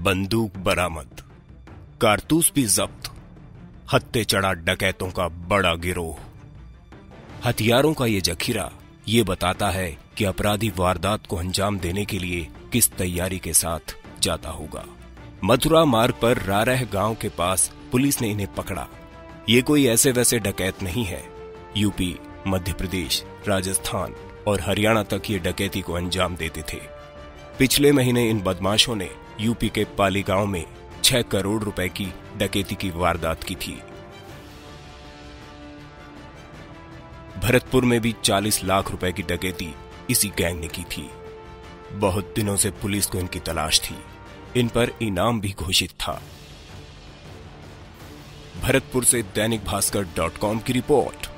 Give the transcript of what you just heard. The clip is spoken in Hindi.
बंदूक बरामद, कारतूस भी जब्त, हत्ते चढ़ा डकैतों का बड़ा गिरोह। हथियारों का ये जखीरा ये बताता है कि अपराधी वारदात को अंजाम देने के लिए किस तैयारी के साथ जाता होगा। मथुरा मार्ग पर रारह गाँव के पास पुलिस ने इन्हें पकड़ा। ये कोई ऐसे वैसे डकैत नहीं है। यूपी, मध्य प्रदेश, राजस्थान और हरियाणा तक ये डकैती को अंजाम देते थे। पिछले महीने इन बदमाशों ने यूपी के पाली गाँव में छह करोड़ रुपए की डकैती की वारदात की थी। भरतपुर में भी 40 लाख रुपए की डकैती इसी गैंग ने की थी। बहुत दिनों से पुलिस को इनकी तलाश थी। इन पर इनाम भी घोषित था। भरतपुर से दैनिक भास्कर डॉट कॉम की रिपोर्ट।